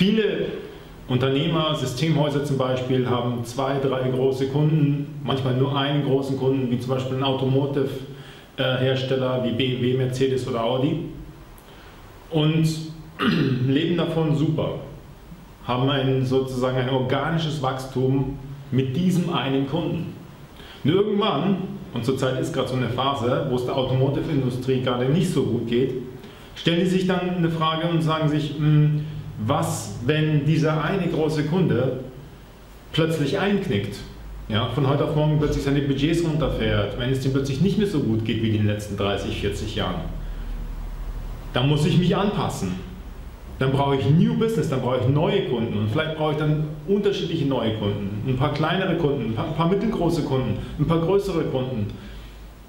Viele Unternehmer, Systemhäuser zum Beispiel, haben zwei, drei große Kunden, manchmal nur einen großen Kunden, wie zum Beispiel ein Automotive-Hersteller wie BMW, Mercedes oder Audi und leben davon super, haben ein, sozusagen ein organisches Wachstum mit diesem einen Kunden. Und irgendwann, und zurzeit ist gerade so eine Phase, wo es der Automotive-Industrie gerade nicht so gut geht, stellen die sich dann eine Frage und sagen sich, hm, was, wenn dieser eine große Kunde plötzlich einknickt, ja, von heute auf morgen plötzlich seine Budgets runterfährt, wenn es dem plötzlich nicht mehr so gut geht wie in den letzten 30, 40 Jahren, dann muss ich mich anpassen. Dann brauche ich New Business, dann brauche ich neue Kunden und vielleicht brauche ich dann unterschiedliche neue Kunden, ein paar kleinere Kunden, ein paar, ein paar mittelgroße Kunden, ein paar größere Kunden,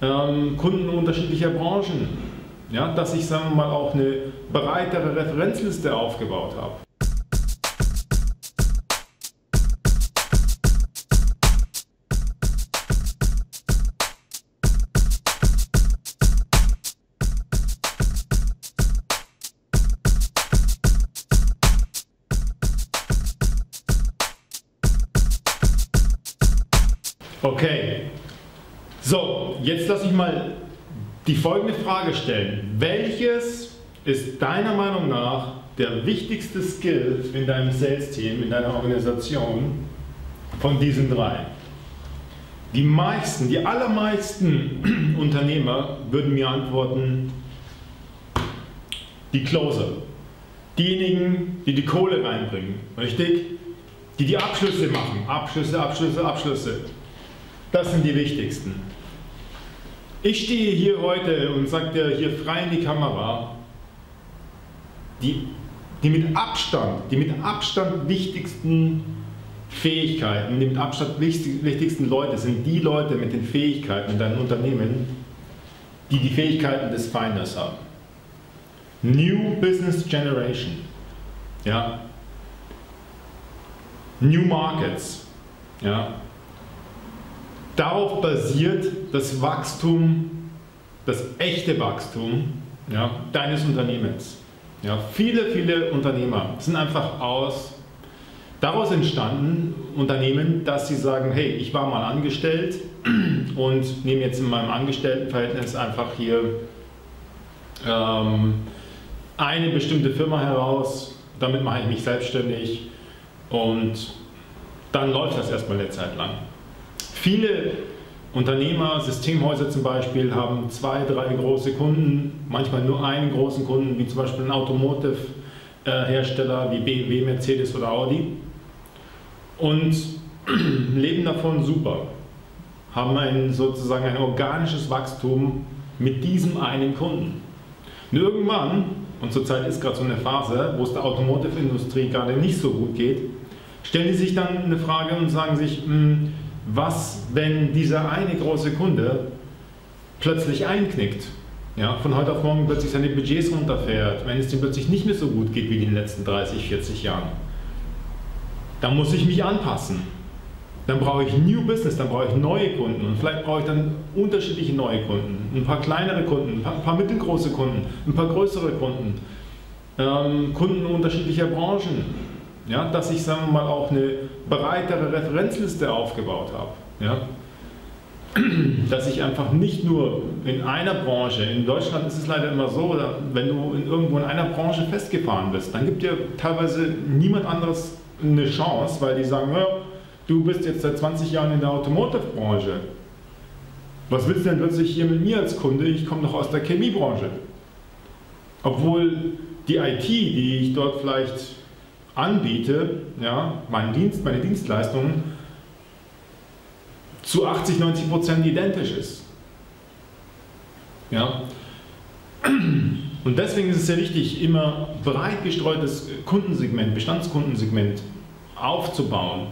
ähm, Kunden unterschiedlicher Branchen ja, dass ich sagen wir mal auch eine breitere Referenzliste aufgebaut habe. Okay, so, jetzt lasse ich mal die folgende Frage stellen. Welches ist deiner Meinung nach der wichtigste Skill in deinem Sales-Team, in deiner Organisation von diesen drei? Die meisten, die allermeisten Unternehmer würden mir antworten, die Closer. Diejenigen, die die Kohle reinbringen, richtig? Die die Abschlüsse machen. Abschlüsse, Abschlüsse, Abschlüsse. Das sind die wichtigsten. Ich stehe hier heute und sage dir hier frei in die Kamera, die, die mit Abstand, die mit Abstand wichtigsten Fähigkeiten, die mit Abstand wichtigsten Leute sind die Leute mit den Fähigkeiten in deinem Unternehmen, die die Fähigkeiten des Finders haben. New Business Generation. Ja. New Markets. Ja. Darauf basiert das Wachstum, das echte Wachstum ja, deines Unternehmens. Ja, viele, viele Unternehmer sind einfach aus, daraus entstanden, Unternehmen, dass sie sagen, hey, ich war mal angestellt und nehme jetzt in meinem Angestelltenverhältnis einfach hier ähm, eine bestimmte Firma heraus, damit mache ich mich selbstständig und dann läuft das erstmal eine Zeit lang. Viele Unternehmer, Systemhäuser zum Beispiel, haben zwei, drei große Kunden, manchmal nur einen großen Kunden, wie zum Beispiel ein Automotive-Hersteller wie BMW, Mercedes oder Audi und leben davon super, haben ein, sozusagen ein organisches Wachstum mit diesem einen Kunden. Und irgendwann, und zurzeit ist gerade so eine Phase, wo es der Automotive-Industrie gerade nicht so gut geht, stellen die sich dann eine Frage und sagen sich, mh, hm, was, wenn dieser eine große Kunde plötzlich einknickt, ja, von heute auf morgen plötzlich seine Budgets runterfährt, wenn es dem plötzlich nicht mehr so gut geht wie in den letzten 30, 40 Jahren. Dann muss ich mich anpassen. Dann brauche ich New Business, dann brauche ich neue Kunden und vielleicht brauche ich dann unterschiedliche neue Kunden, ein paar kleinere Kunden, ein paar, ein paar mittelgroße Kunden, ein paar größere Kunden, ähm, Kunden unterschiedlicher Branchen ja, dass ich sagen wir mal auch eine breitere Referenzliste aufgebaut habe. Ja. Dass ich einfach nicht nur in einer Branche, in Deutschland ist es leider immer so, wenn du in irgendwo in einer Branche festgefahren bist, dann gibt dir teilweise niemand anderes eine Chance, weil die sagen, du bist jetzt seit 20 Jahren in der Automotive-Branche. Was willst du denn plötzlich hier mit mir als Kunde? Ich komme doch aus der Chemiebranche. Obwohl die IT, die ich dort vielleicht anbiete, ja, meinen Dienst, meine Dienstleistungen, zu 80, 90 Prozent identisch ist. Ja. Und deswegen ist es sehr wichtig, immer breit gestreutes Kundensegment, Bestandskundensegment aufzubauen.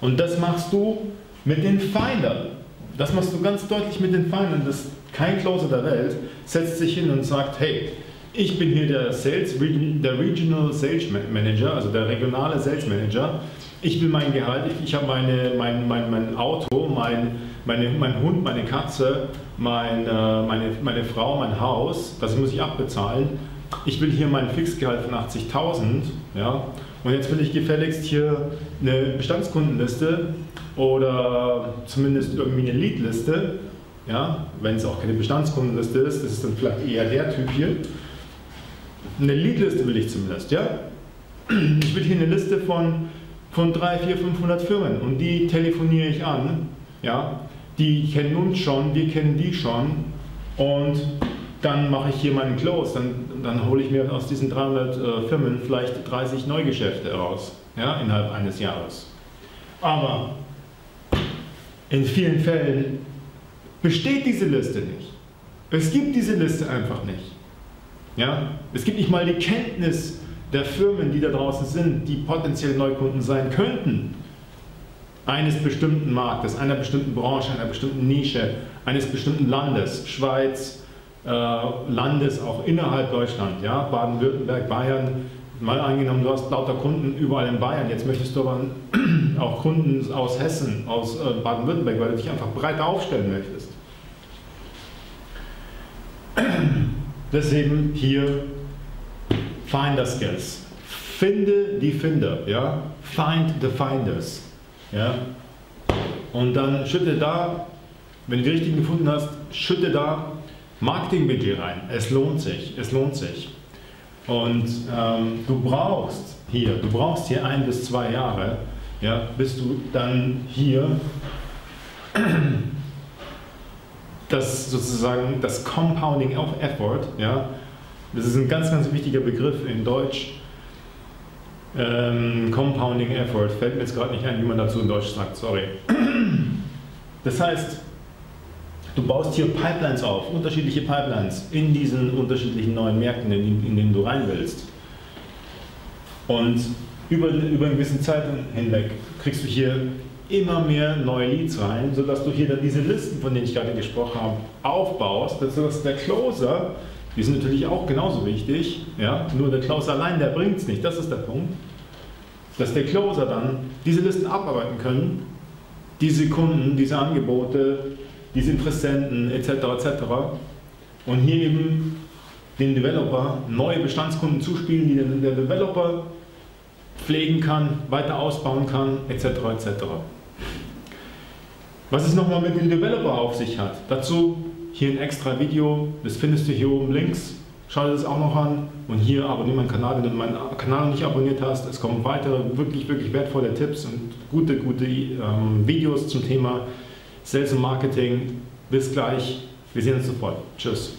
Und das machst du mit den Findern. Das machst du ganz deutlich mit den Findern. Das kein Closer der Welt setzt sich hin und sagt, hey, ich bin hier der Sales, der Regional Sales Manager, also der regionale Sales Manager. Ich will mein Gehalt, ich, ich habe meine, mein, mein, mein Auto, mein, meine, mein Hund, meine Katze, mein, äh, meine, meine Frau, mein Haus, das muss ich abbezahlen. Ich will hier mein Fixgehalt von 80.000 ja, und jetzt will ich gefälligst hier eine Bestandskundenliste oder zumindest irgendwie eine Leadliste, ja, wenn es auch keine Bestandskundenliste ist, das ist dann vielleicht eher der Typ hier. Eine Leadliste will ich zumindest, ja. Ich will hier eine Liste von, von 3, 4, 500 Firmen und die telefoniere ich an, ja. Die kennen uns schon, wir kennen die schon und dann mache ich hier meinen Close, dann, dann hole ich mir aus diesen 300 äh, Firmen vielleicht 30 Neugeschäfte heraus, ja, innerhalb eines Jahres. Aber in vielen Fällen besteht diese Liste nicht. Es gibt diese Liste einfach nicht. Ja? Es gibt nicht mal die Kenntnis der Firmen, die da draußen sind, die potenziell Neukunden sein könnten. Eines bestimmten Marktes, einer bestimmten Branche, einer bestimmten Nische, eines bestimmten Landes, Schweiz, äh, Landes auch innerhalb Deutschland, ja, Baden-Württemberg, Bayern, mal angenommen, du hast lauter Kunden überall in Bayern, jetzt möchtest du aber auch Kunden aus Hessen, aus äh, Baden-Württemberg, weil du dich einfach breiter aufstellen möchtest. Deswegen hier Finder Skills. Finde die Finder, ja? Find the Finders. Ja? Und dann schütte da, wenn du die richtigen gefunden hast, schütte da Marketingbudget rein. Es lohnt sich, es lohnt sich. Und ähm, du brauchst hier, du brauchst hier ein bis zwei Jahre, ja, bis du dann hier das sozusagen das Compounding of Effort, ja, das ist ein ganz, ganz wichtiger Begriff in Deutsch. Ähm, Compounding Effort, fällt mir jetzt gerade nicht ein, wie man dazu in Deutsch sagt, sorry. Das heißt, du baust hier Pipelines auf, unterschiedliche Pipelines in diesen unterschiedlichen neuen Märkten, in, in denen du rein willst. Und über, über einen gewissen Zeit hinweg kriegst du hier immer mehr neue Leads rein, sodass du hier dann diese Listen, von denen ich gerade gesprochen habe, aufbaust, sodass der Closer, die sind natürlich auch genauso wichtig, ja, nur der Closer allein, der bringt es nicht, das ist der Punkt, dass der Closer dann diese Listen abarbeiten können, diese Kunden, diese Angebote, diese Interessenten etc. etc. und hier eben den Developer neue Bestandskunden zuspielen, die der Developer pflegen kann, weiter ausbauen kann, etc. etc. Was es nochmal mit dem Developer auf sich hat, dazu hier ein extra Video, das findest du hier oben links. Schau dir das auch noch an und hier abonniere meinen Kanal, wenn du meinen Kanal nicht abonniert hast. Es kommen weitere wirklich, wirklich wertvolle Tipps und gute, gute ähm, Videos zum Thema Sales und Marketing. Bis gleich, wir sehen uns sofort. Tschüss.